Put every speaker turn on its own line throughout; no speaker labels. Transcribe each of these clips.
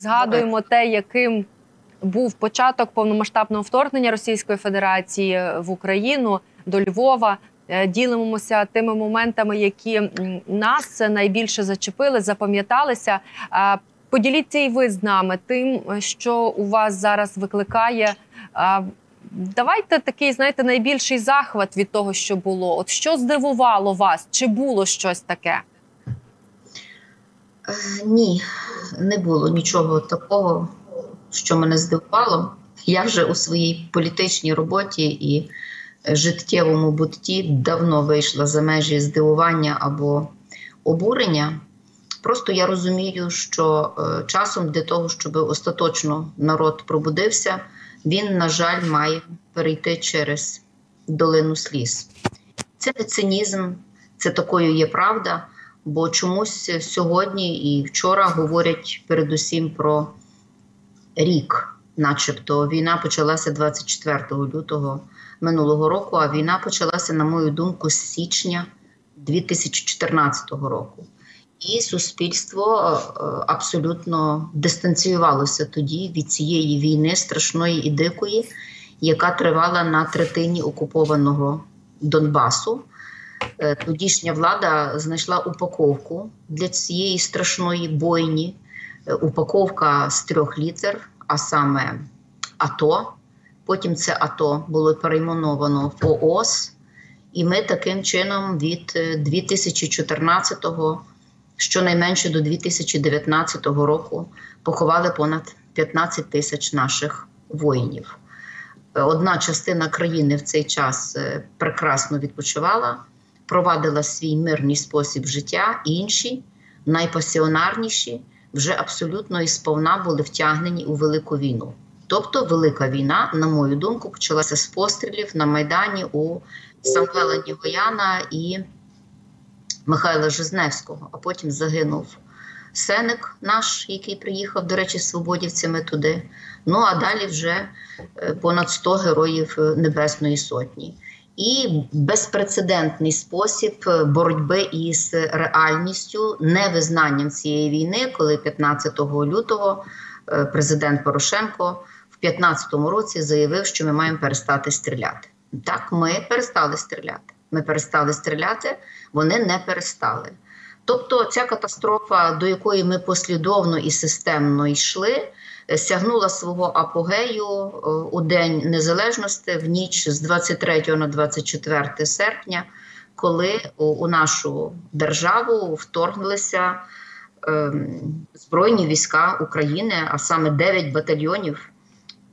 Згадуємо те, яким був початок повномасштабного вторгнення Російської Федерації в Україну до Львова. Е, ділимося тими моментами, які нас найбільше зачепили, запам'яталися. Поділіться і ви з нами тим, що у вас зараз викликає. Давайте такий, знаєте, найбільший захват від того, що було. От що здивувало вас? Чи було щось таке?
Е, ні, не було нічого такого, що мене здивувало. Я вже у своїй політичній роботі і життєвому бутті давно вийшла за межі здивування або обурення. Просто я розумію, що е, часом для того, щоб остаточно народ пробудився, він, на жаль, має перейти через долину сліз. Це не цинізм, це такою є правда. Бо чомусь сьогодні і вчора говорять передусім про рік, начебто війна почалася 24 лютого минулого року, а війна почалася, на мою думку, з січня 2014 року. І суспільство е, абсолютно дистанціювалося тоді від цієї війни страшної і дикої, яка тривала на третині окупованого Донбасу. Е, тодішня влада знайшла упаковку для цієї страшної бойні. Е, упаковка з трьох літер, а саме АТО. Потім це АТО було перейменовано в ООС. І ми таким чином від 2014-го, е, щонайменше до 2019 року, поховали понад 15 тисяч наших воїнів. Одна частина країни в цей час прекрасно відпочивала провадила свій мирний спосіб життя, інші, найпасіонарніші, вже абсолютно і сповна були втягнені у велику війну. Тобто, велика війна, на мою думку, почалася з пострілів на Майдані у Самвела Нігояна і Михайла Жизневського, а потім загинув Сеник наш, який приїхав, до речі, свободівцями туди. Ну а далі вже е, понад 100 героїв Небесної Сотні і безпрецедентний спосіб боротьби із реальністю, невизнанням цієї війни, коли 15 лютого е, президент Порошенко в 2015 році заявив, що ми маємо перестати стріляти. Так, ми перестали стріляти. Ми перестали стріляти, вони не перестали. Тобто, ця катастрофа, до якої ми послідовно і системно йшли, сягнула свого апогею е, у День Незалежності в ніч з 23 на 24 серпня, коли у нашу державу вторглися ем, збройні війська України, а саме 9 батальйонів,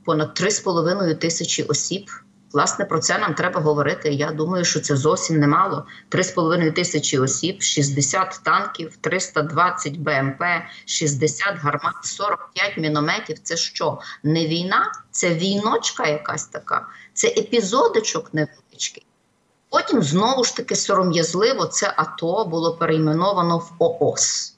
понад 3,5 тисячі осіб. Власне, про це нам треба говорити. Я думаю, що це зовсім немало. 3,5 тисячі осіб, 60 танків, 320 БМП, 60 гармат, 45 мінометів. Це що? Не війна? Це війночка якась така, це епізодичок невеличкий. Потім знову ж таки сором'язливо це АТО було перейменовано в ООС.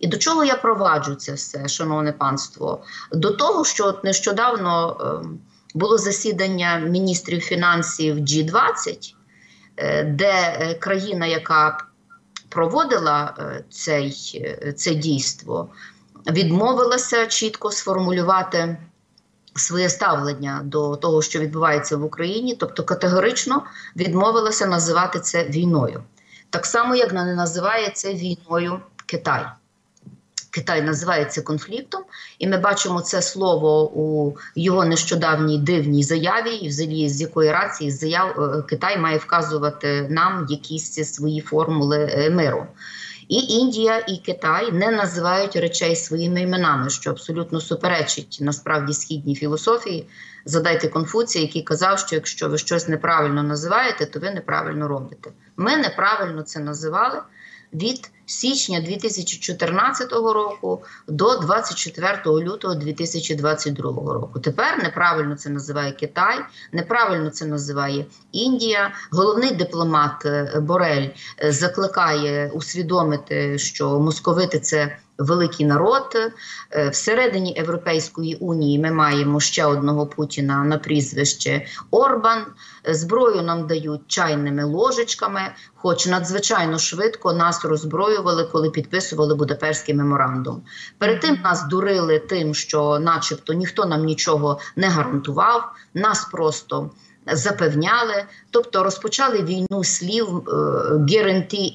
І до чого я проваджу це все, шановне панство? До того, що нещодавно. Е було засідання міністрів фінансів G20, е, де е, країна, яка проводила е, цей, це дійство, відмовилася чітко сформулювати. Своє ставлення до того, що відбувається в Україні, тобто категорично відмовилася називати це війною, так само як не називає це війною Китай. Китай називається конфліктом, і ми бачимо це слово у його нещодавній дивній заяві, і взагалі з якої рації заяв е, Китай має вказувати нам якісь свої формули е, миру. І Індія, і Китай не називають речей своїми іменами, що абсолютно суперечить насправді східній філософії. Задайте Конфуція, який казав, що якщо ви щось неправильно називаєте, то ви неправильно робите. Ми неправильно це називали від січня 2014 року до 24 лютого 2022 року. Тепер неправильно це називає Китай, неправильно це називає Індія. Головний дипломат е, Борель е, закликає усвідомити, що московити це великий народ. Е, всередині Європейської унії ми маємо ще одного Путіна на прізвище Орбан. Зброю нам дають чайними ложечками, хоч надзвичайно швидко нас роззброюють настроювали, коли підписували Будапештський меморандум. Перед тим нас дурили тим, що, начебто, ніхто нам нічого не гарантував, нас просто запевняли, тобто розпочали війну слів е, guarantee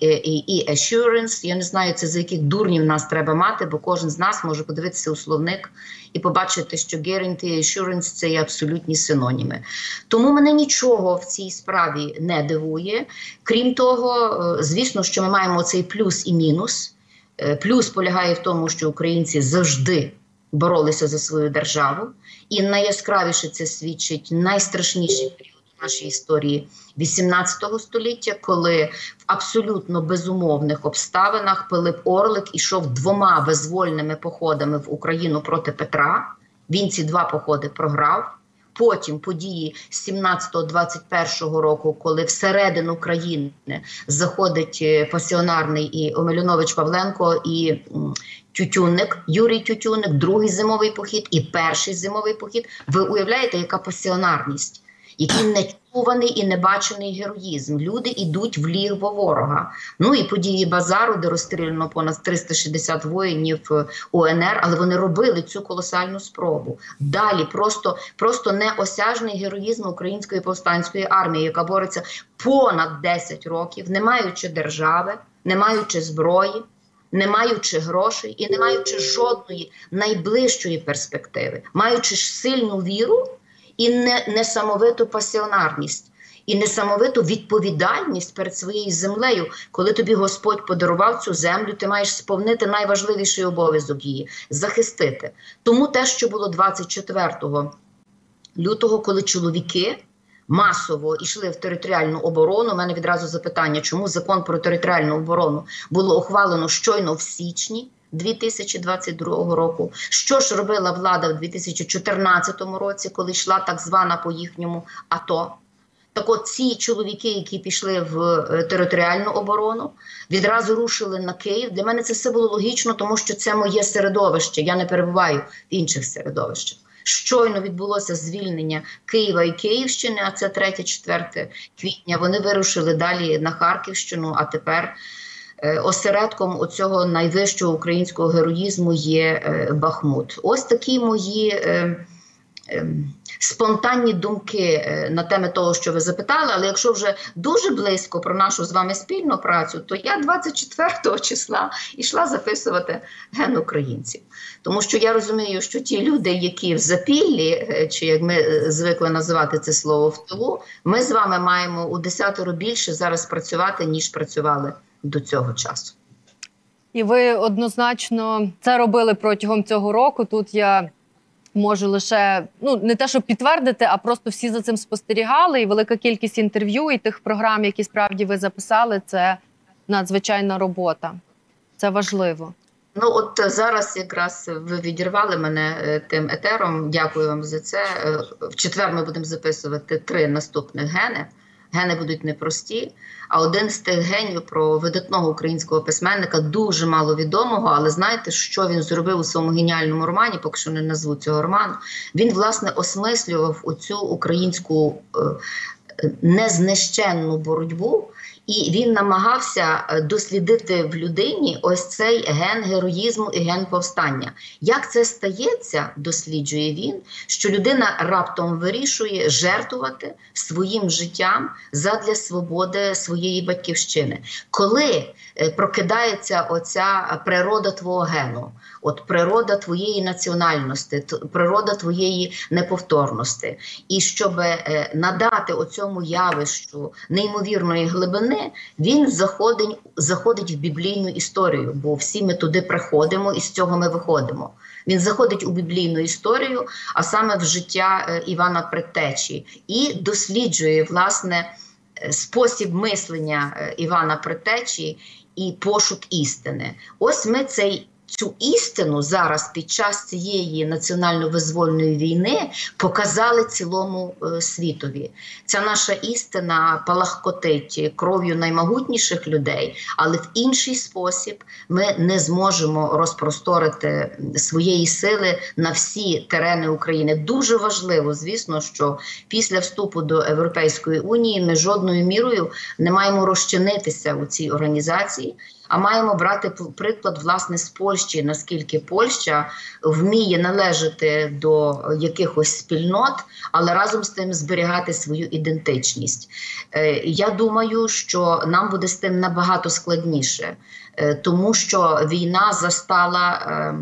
і assurance. Я не знаю, це за яких дурнів нас треба мати, бо кожен з нас може подивитися у словник і побачити, що guarantee і assurance – це є абсолютні синоніми. Тому мене нічого в цій справі не дивує. Крім того, е, звісно, що ми маємо цей плюс і мінус. Е, плюс полягає в тому, що українці завжди боролися за свою державу, і найяскравіше це свідчить найстрашніший період у нашій історії 18 століття, коли в абсолютно безумовних обставинах Пилип Орлик ішов двома безвольними походами в Україну проти Петра. Він ці два походи програв. Потім події 17-21 року, коли всередину країни заходить е, пасіонарний і Омельонович Павленко і Тютюнник, Юрій Тютюнник, другий зимовий похід і перший зимовий похід. Ви уявляєте, яка пасіонарність? який нечуваний і небачений героїзм. Люди йдуть в лігво ворога. Ну і події базару, де розстріляно понад 360 воїнів е, УНР, але вони робили цю колосальну спробу. Далі просто просто неосяжний героїзм української повстанської армії, яка бореться понад 10 років, не маючи держави, не маючи зброї. Не маючи грошей і не маючи жодної найближчої перспективи, маючи ж сильну віру і не, несамовиту пасіонарність, і несамовиту відповідальність перед своєю землею, коли тобі Господь подарував цю землю, ти маєш сповнити найважливіший обов'язок її захистити. Тому те, що було 24 лютого, коли чоловіки. Масово йшли в територіальну оборону. У мене відразу запитання, чому закон про територіальну оборону було ухвалено щойно в січні. 2022 року. Що ж робила влада в 2014 році, коли йшла так звана по їхньому АТО? Так от ці чоловіки, які пішли в е, територіальну оборону, відразу рушили на Київ. Для мене це все було логічно, тому що це моє середовище. Я не перебуваю в інших середовищах. Щойно відбулося звільнення Києва і Київщини, а це 3-4 квітня. Вони вирушили далі на Харківщину, а тепер осередком оцього найвищого українського героїзму є е, Бахмут. Ось такі мої. Е, спонтанні думки на теми того, що ви запитали, але якщо вже дуже близько про нашу з вами спільну працю, то я 24 числа йшла записувати ген українців. Тому що я розумію, що ті люди, які в запіллі, чи як ми звикли називати це слово в тилу, ми з вами маємо у десятеро більше зараз працювати, ніж працювали до цього часу.
І ви однозначно це робили протягом цього року. Тут я можу лише ну не те, щоб підтвердити, а просто всі за цим спостерігали. І велика кількість інтерв'ю і тих програм, які справді ви записали, це надзвичайна робота. Це важливо.
Ну, от зараз якраз ви відірвали мене е, тим етером. Дякую вам за це. Е, в четвер ми будемо записувати три наступних гени. Гени будуть непрості. А один з тих генів про видатного українського письменника дуже мало відомого, але знаєте, що він зробив у своєму геніальному романі, поки що не назву цього роману. Він власне осмислював оцю українську е, незнищенну боротьбу. І він намагався е, дослідити в людині ось цей ген героїзму і ген повстання. Як це стається, досліджує він, що людина раптом вирішує жертвувати своїм життям задля свободи своєї батьківщини. Коли е, прокидається оця природа твого гену, от природа твоєї національності, природа твоєї неповторності, і щоб е, надати оцьому явищу неймовірної глибини він заходить заходить в біблійну історію, бо всі ми туди приходимо і з цього ми виходимо. Він заходить у біблійну історію, а саме в життя е, Івана Предтечі, і досліджує власне е, спосіб мислення е, Івана Предтечі і пошук істини. Ось ми цей цю істину зараз під час цієї національно-визвольної війни показали цілому е, світові. Ця наша істина палахкотить кров'ю наймогутніших людей, але в інший спосіб ми не зможемо розпросторити своєї сили на всі терени України. Дуже важливо, звісно, що після вступу до Європейської унії ми жодною мірою не маємо розчинитися у цій організації. А маємо брати приклад власне з Польщі, наскільки Польща вміє належати до якихось спільнот, але разом з тим зберігати свою ідентичність. Е, Я думаю, що нам буде з тим набагато складніше, е, тому що війна застала.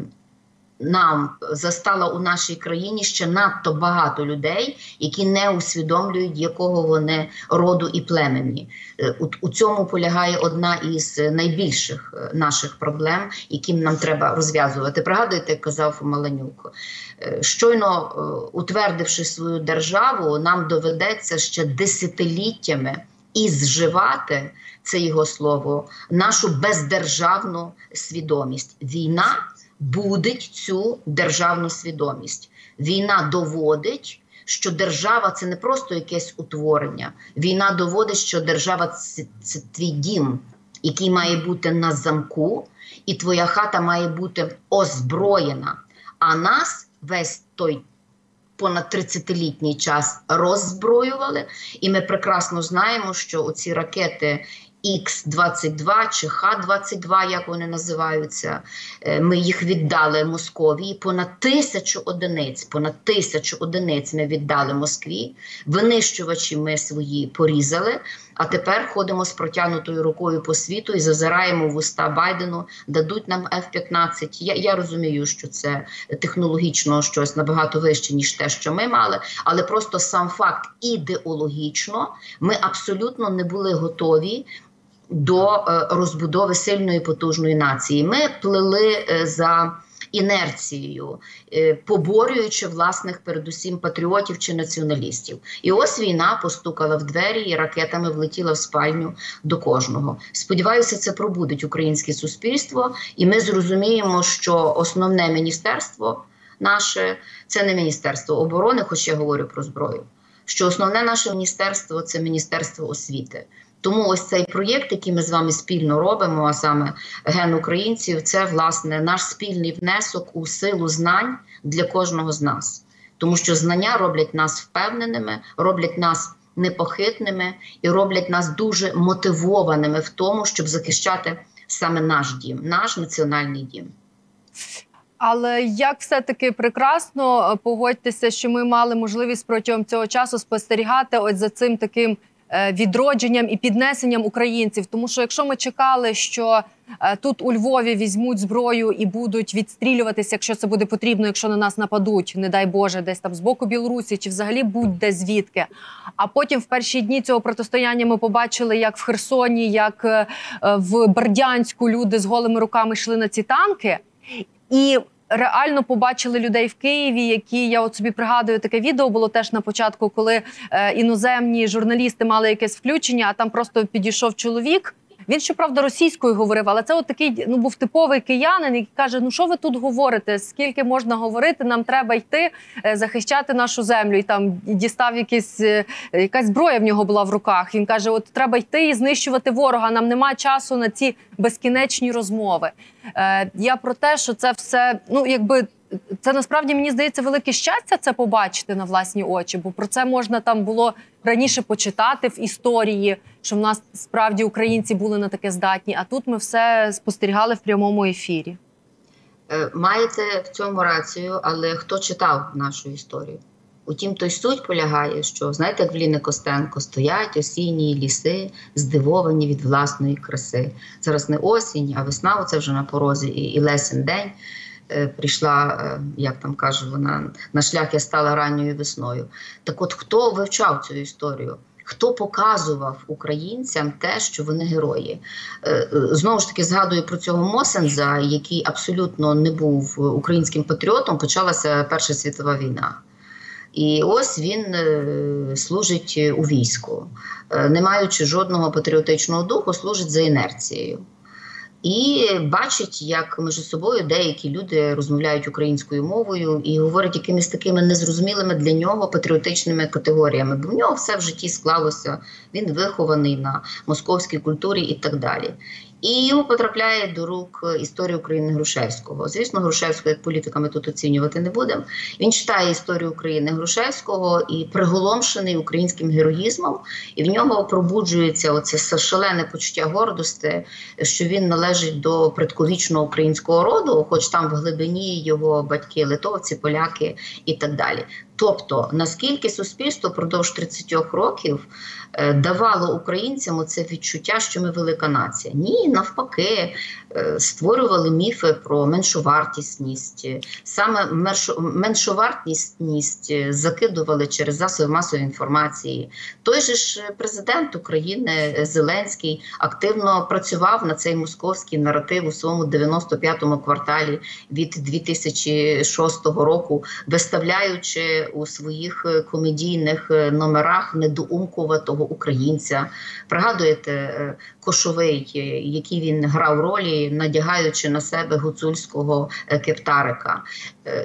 Нам застала у нашій країні ще надто багато людей, які не усвідомлюють, якого вони роду і племені. Е, У, у цьому полягає одна із найбільших е, наших проблем, яким нам треба розв'язувати. Пригадуєте, як казав Маланюк, Е, щойно утвердивши свою державу, нам доведеться ще десятиліттями і зживати це його слово, нашу бездержавну свідомість. Війна будить цю державну свідомість. Війна доводить, що держава це не просто якесь утворення. Війна доводить, що держава це, це твій дім, який має бути на замку, і твоя хата має бути озброєна. А нас весь той понад 30-літній час роззброювали, і ми прекрасно знаємо, що оці ракети. Х-22 чи Х-22, як вони називаються, е, ми їх віддали Московії. Понад тисячу одиниць, понад тисячу одиниць ми віддали Москві. Винищувачі ми свої порізали. А тепер ходимо з протягнутою рукою по світу і зазираємо в уста Байдену, дадуть нам F-15. Я, я розумію, що це технологічно щось набагато вище, ніж те, що ми мали, але просто сам факт ідеологічно ми абсолютно не були готові до е, розбудови сильної потужної нації. Ми плели е, за інерцією, е, поборюючи власних, передусім, патріотів чи націоналістів. І ось війна постукала в двері і ракетами влетіла в спальню до кожного. Сподіваюся, це пробудить українське суспільство, і ми зрозуміємо, що основне міністерство наше це не міністерство оборони, хоч я говорю про зброю. Що основне наше міністерство це міністерство освіти. Тому ось цей проєкт, який ми з вами спільно робимо, а саме ген українців, це власне наш спільний внесок у силу знань для кожного з нас, тому що знання роблять нас впевненими, роблять нас непохитними і роблять нас дуже мотивованими в тому, щоб захищати саме наш дім, наш національний дім.
Але як все-таки прекрасно е, погодьтеся, що ми мали можливість протягом цього часу спостерігати ось за цим таким відродженням і піднесенням українців. Тому що якщо ми чекали, що е, тут у Львові візьмуть зброю і будуть відстрілюватися, якщо це буде потрібно, якщо на нас нападуть, не дай Боже, десь там з боку Білорусі чи взагалі будь-де звідки. А потім в перші дні цього протистояння ми побачили, як в Херсоні, як е, в Бердянську люди з голими руками йшли на ці танки. І реально побачили людей в Києві, які я от собі пригадую, таке відео було теж на початку, коли е, іноземні журналісти мали якесь включення, а там просто підійшов чоловік. Він щоправда російською говорив, але це от такий ну був типовий киянин, який каже: Ну що ви тут говорите? Скільки можна говорити? Нам треба йти е, захищати нашу землю. І там дістав якісь е, якась зброя в нього була в руках. Він каже: От треба йти і знищувати ворога. Нам немає часу на ці безкінечні розмови. Е, Я про те, що це все, ну якби це насправді мені здається велике щастя це побачити на власні очі, бо про це можна там було раніше почитати в історії, що в нас справді українці були на таке здатні. А тут ми все спостерігали в прямому ефірі.
Е, Маєте в цьому рацію, але хто читав нашу історію? Утім, той суть полягає, що знаєте, як в Ліни Костенко стоять осінні ліси, здивовані від власної краси. Зараз не осінь, а весна, оце вже на порозі, і, і лесен день прийшла, е, як там каже вона, на шлях я стала ранньою весною. Так от хто вивчав цю історію? Хто показував українцям те, що вони герої? Е, е, Знову ж таки згадую про цього Мосенза, який абсолютно не був українським патріотом. Почалася Перша світова війна. І ось він е, служить у війську, Е, не маючи жодного патріотичного духу, служить за інерцією. І бачить, як між собою деякі люди розмовляють українською мовою і говорять якимись такими незрозумілими для нього патріотичними категоріями, бо в нього все в житті склалося, він вихований на московській культурі і так далі. І йому потрапляє до рук е, історія України Грушевського. Звісно, Грушевського як політика ми тут оцінювати не будемо. Він читає історію України Грушевського і приголомшений українським героїзмом, і в нього пробуджується оце шалене почуття гордості, що він належить до предковічного українського роду, хоч там в глибині його батьки литовці, поляки і так далі. Тобто, наскільки суспільство впродовж 30 років е, давало українцям це відчуття, що ми велика нація? Ні, навпаки, створювали міфи про меншовартісність. Саме меншовартісність е, закидували через засоби масової інформації. Той же ж президент України Зеленський активно працював на цей московський наратив у своєму 95-му кварталі від 2006 року, виставляючи у своїх е, комедійних е, номерах недоумкуватого українця. Пригадуєте е, Кошовий, який він грав ролі, надягаючи на себе гуцульського кептарика.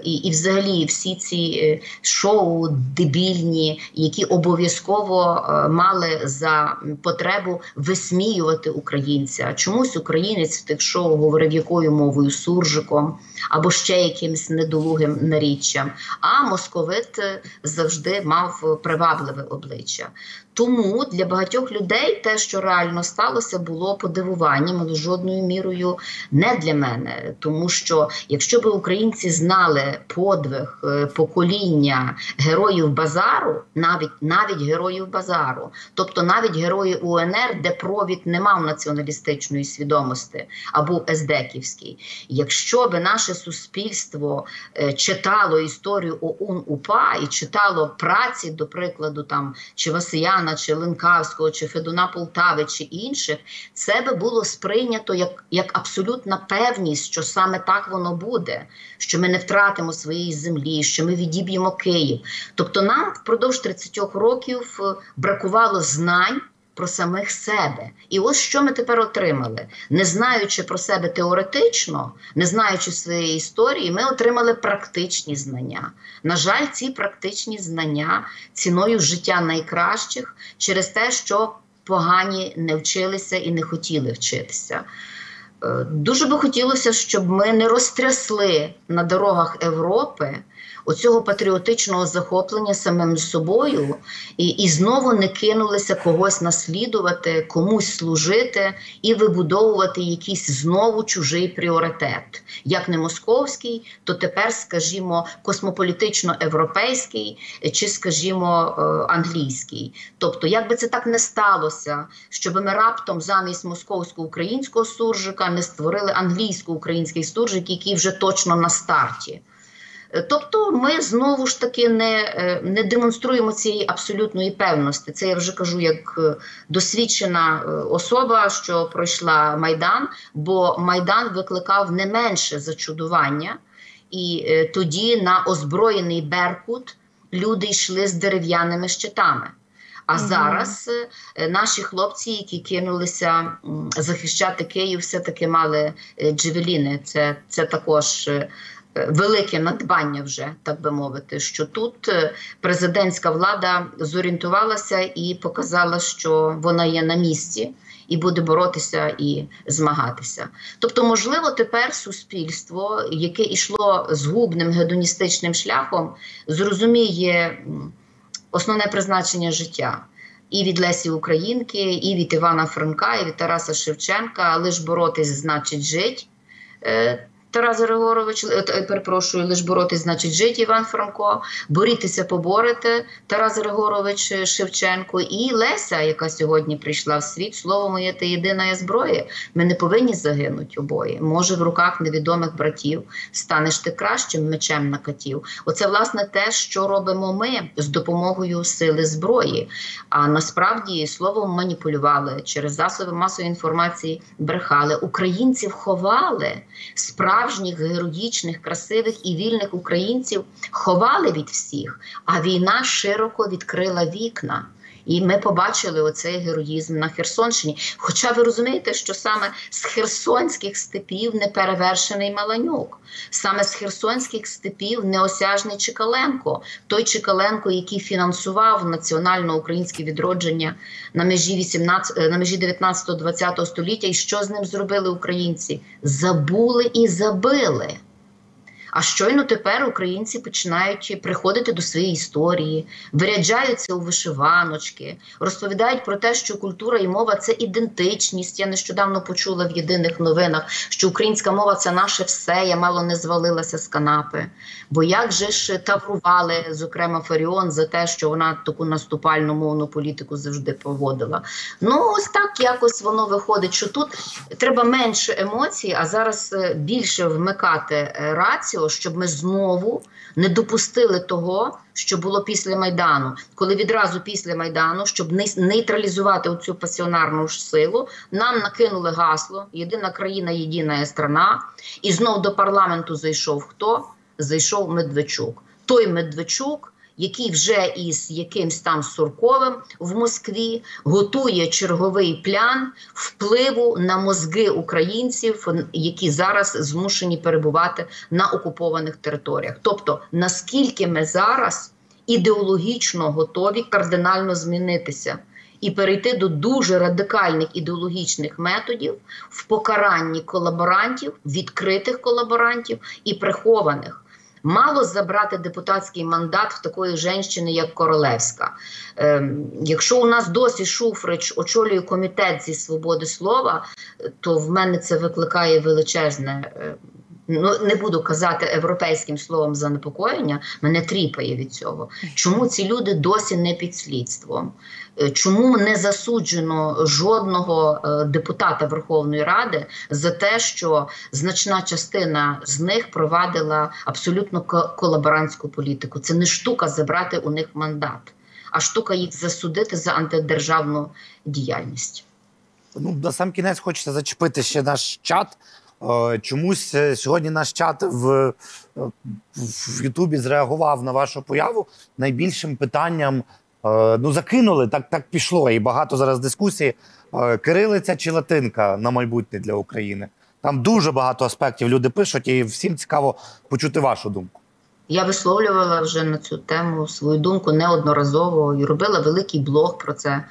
І, і, взагалі, всі ці шоу дебільні, які обов'язково мали за потребу висміювати українця. Чомусь українець в тих шоу говорив якою мовою суржиком або ще якимось недолугим наріччям. А московит завжди мав привабливе обличчя. Тому для багатьох людей те, що реально сталося, було подивуванням, але жодною мірою не для мене. Тому що якщо б українці знали подвиг е, покоління героїв базару, навіть навіть героїв базару, тобто навіть герої УНР, де провід не мав націоналістичної свідомості, або Ездеківський, якщо б наше суспільство е, читало історію ОУН УПА і читало праці, до прикладу, там чи Васиян. Богдана, чи Ленкавського, чи Федуна Полтави, чи інших, це би було сприйнято як як абсолютна певність, що саме так воно буде, що ми не втратимо своєї землі, що ми відіб'ємо Київ. Тобто, нам впродовж 30 років е, бракувало знань про самих себе. І ось що ми тепер отримали. Не знаючи про себе теоретично, не знаючи своєї історії, ми отримали практичні знання. На жаль, ці практичні знання ціною життя найкращих через те, що погані не вчилися і не хотіли вчитися. Е, дуже би хотілося, щоб ми не розтрясли на дорогах Європи оцього патріотичного захоплення самим собою, і і знову не кинулися когось наслідувати, комусь служити і вибудовувати якийсь знову чужий пріоритет. Як не московський, то тепер, скажімо, космополітично-європейський чи, скажімо, е, англійський. Тобто, як би це так не сталося, щоб ми раптом замість московсько-українського суржика не створили англійсько-український суржик, який вже точно на старті. Тобто ми знову ж таки не е, не демонструємо цієї абсолютної певності. Це я вже кажу як е, досвідчена е, особа, що пройшла майдан, бо майдан викликав не менше зачудування, і тоді на озброєний Беркут люди йшли з дерев'яними щитами. А угу. зараз наші хлопці, які кинулися захищати Київ, все таки мали джевеліни. Це це також велике надбання, вже так би мовити, що тут е, президентська влада зорієнтувалася і показала, що вона є на місці. І буде боротися і змагатися. Тобто, можливо, тепер суспільство, яке йшло згубним гедоністичним шляхом, зрозуміє основне призначення життя і від Лесі Українки, і від Івана Франка, і від Тараса Шевченка. Лиш боротись значить жить. Е, Тарас Григорович, е, перепрошую, лиш боротись, значить, жити Іван Франко, борітися, поборете Тарас Григорович Шевченко і Леся, яка сьогодні прийшла в світ. Слово моє ти єдина зброя. Ми не повинні загинути обоє. Може, в руках невідомих братів станеш ти кращим мечем на катів. Оце власне те, що робимо ми з допомогою сили зброї. А насправді словом маніпулювали через засоби масової інформації, брехали українців ховали справді справжніх героїчних, красивих і вільних українців ховали від всіх, а війна широко відкрила вікна. І ми побачили оцей героїзм на Херсонщині. Хоча ви розумієте, що саме з херсонських степів неперевершений Маланюк, саме з херсонських степів неосяжний Чекаленко, той Чекаленко, який фінансував національно-українське відродження на межі 18, на межі 19-20 століття, і що з ним зробили українці? Забули і забили. А щойно тепер українці починають приходити до своєї історії, виряджаються у вишиваночки, розповідають про те, що культура і мова це ідентичність. Я нещодавно почула в єдиних новинах, що українська мова це наше все. Я мало не звалилася з канапи. Бо як же ж таврували, зокрема, Фаріон за те, що вона таку наступальну мовну політику завжди поводила. Ну, ось так якось воно виходить, що тут треба менше емоцій, а зараз е, більше вмикати е, рацію, щоб ми знову не допустили того, що було після Майдану, коли відразу після Майдану, щоб нейтралізувати оцю пасіонарну силу, нам накинули гасло Єдина країна, єдина страна, і знов до парламенту зайшов хто? Зайшов Медведчук. Той Медведчук який вже із якимсь там Сурковим в Москві готує черговий план впливу на мозги українців, які зараз змушені перебувати на окупованих територіях. Тобто, наскільки ми зараз ідеологічно готові кардинально змінитися. І перейти до дуже радикальних ідеологічних методів в покаранні колаборантів, відкритих колаборантів і прихованих мало забрати депутатський мандат в такої жінки, як Королевська. Ем, Якщо у нас досі Шуфрич очолює комітет зі свободи слова, то в мене це викликає величезне. Ну не буду казати європейським словом занепокоєння, мене тріпає від цього. Чому ці люди досі не під слідством? Е, чому не засуджено жодного е, депутата Верховної Ради за те, що значна частина з них провадила абсолютно колаборантську політику? Це не штука забрати у них мандат, а штука їх засудити за антидержавну діяльність.
Ну на сам кінець хочеться зачепити ще наш чат. Е, чомусь сьогодні наш чат в в Ютубі зреагував на вашу появу найбільшим питанням Е, ну закинули, так так пішло. І багато зараз дискусії. Е, кирилиця чи латинка на майбутнє для України. Там дуже багато аспектів люди пишуть, і всім цікаво почути вашу думку.
Я висловлювала вже на цю тему свою думку неодноразово і робила великий блог про це.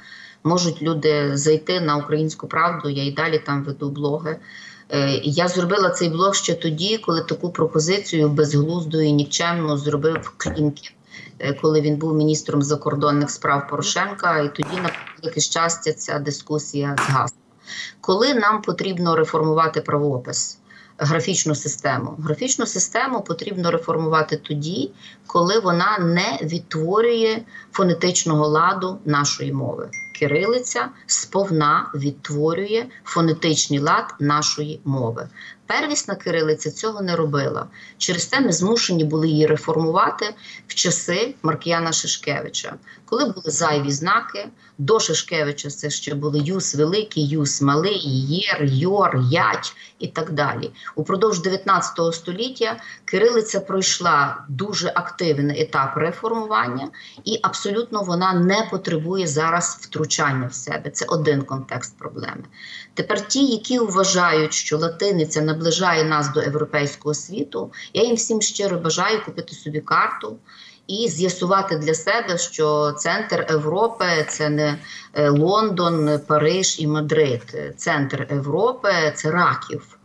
Можуть люди зайти на українську правду. Я і далі там веду блоги. Е, я зробила цей блог ще тоді, коли таку пропозицію безглузду і нікчемну зробив Клімкін. Е, коли він був міністром закордонних справ Порошенка, і тоді на велике щастя ця дискусія згасла. Коли нам потрібно реформувати правопис, графічну систему, графічну систему потрібно реформувати тоді, коли вона не відтворює фонетичного ладу нашої мови. Кирилиця сповна відтворює фонетичний лад нашої мови. Первісна кирилиця цього не робила. Через це ми змушені були її реформувати в часи Маркіяна Шишкевича, коли були зайві знаки. До Шишкевича це ще були Юс Великий, Юс Малий, Єр, Йор, Ять і так далі. Упродовж 19 століття кирилиця пройшла дуже активний етап реформування, і абсолютно вона не потребує зараз втручання в себе. Це один контекст проблеми. Тепер ті, які вважають, що латиниця наближає нас до європейського світу, я їм всім щиро бажаю купити собі карту. І з'ясувати для себе, що центр Європи це не е, Лондон, Париж і Мадрид. Центр Європи це Раків.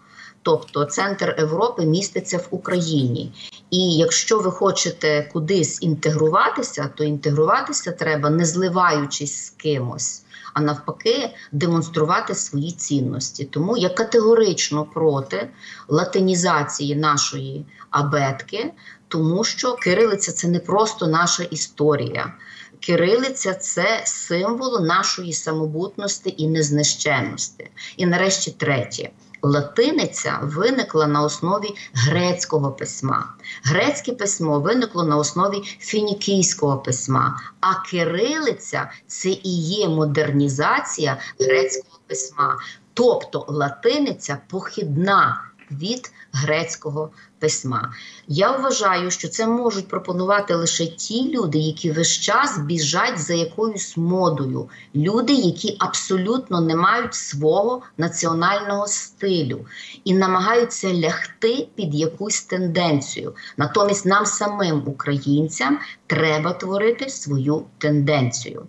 Тобто центр Європи міститься в Україні. І якщо ви хочете кудись інтегруватися, то інтегруватися треба не зливаючись з кимось а навпаки, демонструвати свої цінності. Тому я категорично проти латинізації нашої абетки, тому що кирилиця це не просто наша історія. Кирилиця це символ нашої самобутності і незнищенності. І нарешті третє латиниця виникла на основі грецького письма. Грецьке письмо виникло на основі фінікійського письма, а кирилиця це і є модернізація грецького письма. Тобто латиниця похідна від грецького письма. Я вважаю, що це можуть пропонувати лише ті люди, які весь час біжать за якоюсь модою. Люди, які абсолютно не мають свого національного стилю і намагаються лягти під якусь тенденцію. Натомість нам самим, українцям, треба творити свою тенденцію.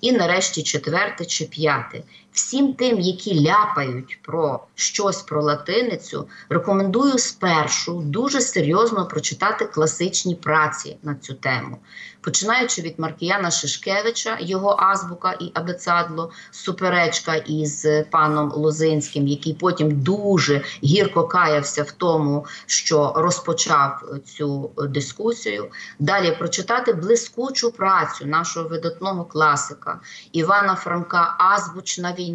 І нарешті четверте чи п'яте. Всім тим, які ляпають про щось про латиницю, рекомендую спершу дуже серйозно прочитати класичні праці на цю тему. Починаючи від Маркіяна Шишкевича, його азбука і абецадло, суперечка із паном Лозинським, який потім дуже гірко каявся в тому, що розпочав цю дискусію. Далі прочитати блискучу працю нашого видатного класика Івана Франка Азбучна війна,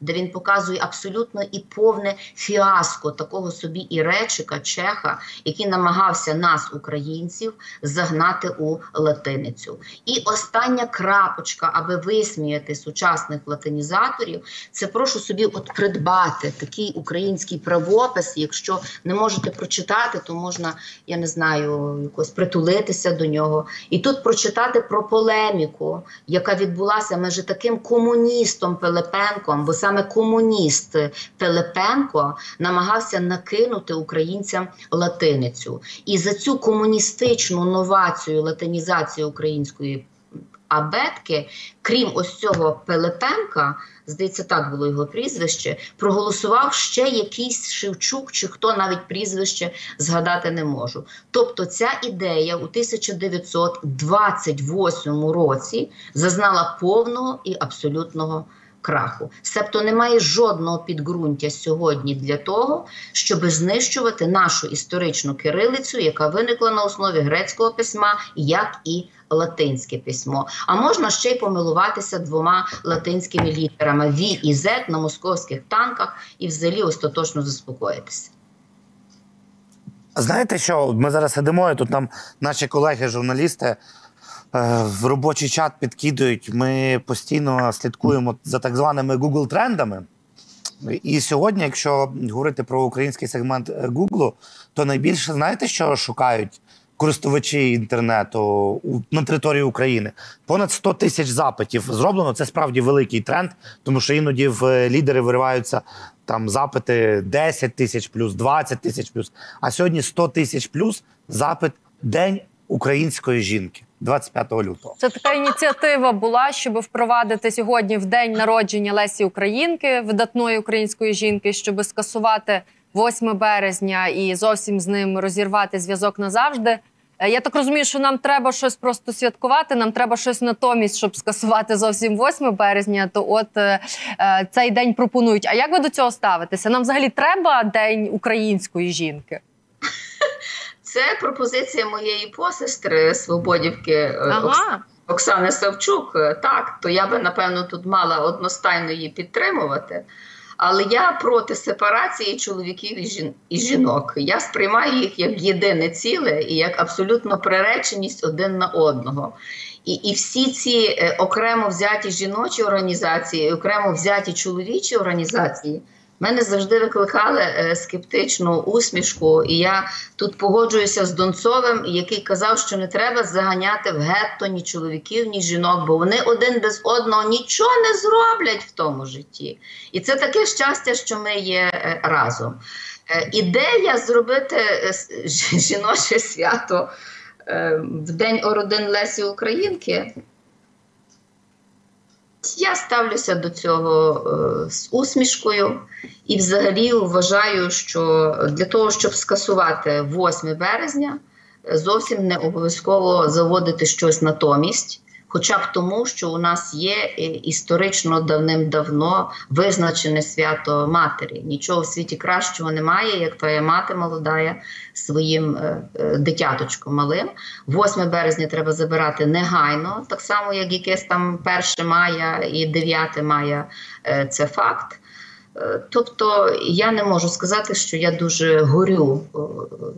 де він показує абсолютно і повне фіаско такого собі іречика, чеха, який намагався нас, українців, загнати у латиницю. І остання крапочка, аби висміяти сучасних латинізаторів, це прошу собі от придбати такий український правопис. Якщо не можете прочитати, то можна, я не знаю, якось притулитися до нього. І тут прочитати про полеміку, яка відбулася між таким комуністом Пилипенком, бо саме комуніст Пилипенко намагався накинути українцям латиницю. І за цю комуністичну новацію латинізації української абетки, крім ось цього Пилипенка, здається, так було його прізвище, проголосував ще якийсь Шевчук, чи хто навіть прізвище згадати не можу. Тобто ця ідея у 1928 році зазнала повного і абсолютного краху. Себто немає жодного підґрунтя сьогодні для того, щоб знищувати нашу історичну кирилицю, яка виникла на основі грецького письма, як і латинське письмо. А можна ще й помилуватися двома латинськими літерами Ві і З на московських танках і взагалі остаточно заспокоїтися.
Знаєте що? Ми зараз сидимо, і тут нам наші колеги-журналісти в робочий чат підкидують. Ми постійно слідкуємо за так званими Google трендами. І сьогодні, якщо говорити про український сегмент е, Google, то найбільше знаєте, що шукають користувачі інтернету на території України? Понад 100 тисяч запитів зроблено. Це справді великий тренд, тому що іноді в е, лідери вириваються там запити 10 тисяч плюс, 20 тисяч плюс. А сьогодні 100 тисяч плюс запит День української жінки 25 лютого.
Це така ініціатива була, щоб впровадити сьогодні в день народження Лесі Українки, видатної української жінки, щоб скасувати 8 березня і зовсім з ним розірвати зв'язок назавжди. Е, Я так розумію, що нам треба щось просто святкувати. Нам треба щось натомість, щоб скасувати зовсім 8 березня. То от е, е, цей день пропонують. А як ви до цього ставитеся? Нам взагалі треба день української жінки?
Це пропозиція моєї посестри Свободівки е,
Ага.
Оксани Савчук. Е, Так, то я би напевно тут мала одностайно її підтримувати. Але я проти сепарації чоловіків і жін- і жінок. Я сприймаю їх як єдине ціле і як абсолютно приреченість один на одного. І, і всі ці е, окремо взяті жіночі організації, окремо взяті чоловічі організації мене завжди викликали е, скептичну усмішку. І я тут погоджуюся з Донцовим, який казав, що не треба заганяти в гетто ні чоловіків, ні жінок, бо вони один без одного нічого не зроблять в тому житті. І це таке щастя, що ми є е, разом. Е, Ідея зробити жіноче свято в День родин Лесі Українки. Я ставлюся до цього е, з усмішкою і взагалі вважаю, що для того, щоб скасувати 8 березня, е, зовсім не обов'язково заводити щось натомість. Хоча б тому, що у нас є е, історично давним-давно визначене свято матері. Нічого в світі кращого немає, як твоя мати молодая своїм е, е, дитяточком малим. 8 березня треба забирати негайно, так само, як якесь там 1 мая і 9 мая це факт. Е, Тобто я не можу сказати, що я дуже горю е,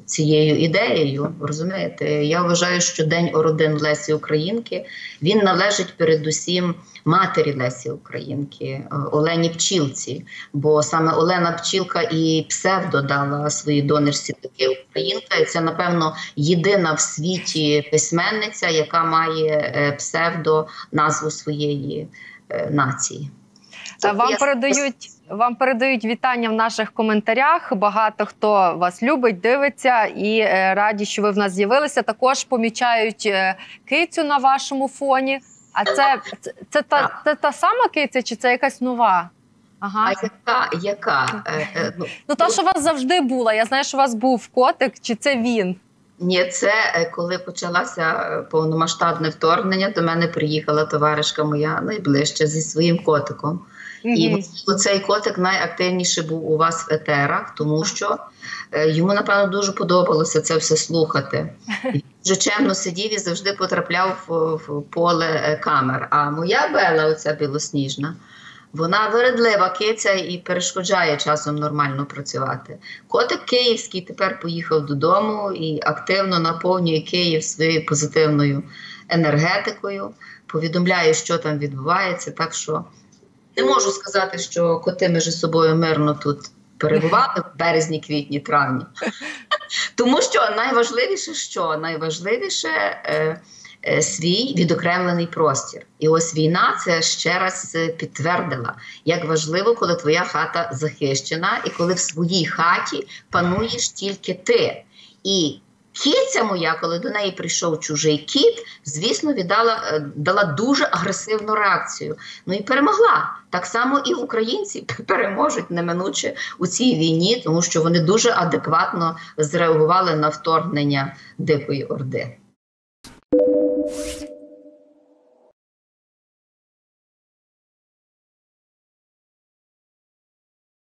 цією ідеєю. Розумієте, я вважаю, що День родин Лесі Українки він належить передусім матері Лесі Українки, е, Олені Пчілці. Бо саме Олена Пчілка і псевдо дала своїй донорці таки Українка. І це, напевно, єдина в світі письменниця, яка має псевдо назву своєї нації.
Та Вам
Я-
передають вам передають вітання в наших коментарях. Багато хто вас любить, дивиться і е, раді, що ви в нас з'явилися. Також помічають е, кицю на вашому фоні. А це, це, це, та, це та сама киця, чи це якась нова? Ага.
А яка, яка? Е, ну,
Ну та що у вас завжди була. Я знаю, що у вас був котик, чи це він?
Ні, це коли почалося повномасштабне вторгнення. До мене приїхала товаришка моя найближча зі своїм котиком. І можливо, цей котик найактивніше був у вас в етерах, тому що е, йому, напевно, дуже подобалося це все слухати. Він Дуже чемно сидів і завжди потрапляв в, в поле е, камер. А моя Бела, оця білосніжна, вона вередлива киця і перешкоджає часом нормально працювати. Котик київський тепер поїхав додому і активно наповнює Київ своєю позитивною енергетикою, повідомляє, що там відбувається. Так що не можу сказати, що коти між собою мирно тут перебували в березні, квітні, травні. Тому що найважливіше, що найважливіше е, е, свій відокремлений простір. І ось війна це ще раз е, підтвердила, як важливо, коли твоя хата захищена, і коли в своїй хаті пануєш тільки ти. І киця моя, коли до неї прийшов чужий кіт, звісно, віддала е, дала дуже агресивну реакцію. Ну і перемогла. Так само і українці переможуть неминуче у цій війні, тому що вони дуже адекватно зреагували на вторгнення Дикої Орди.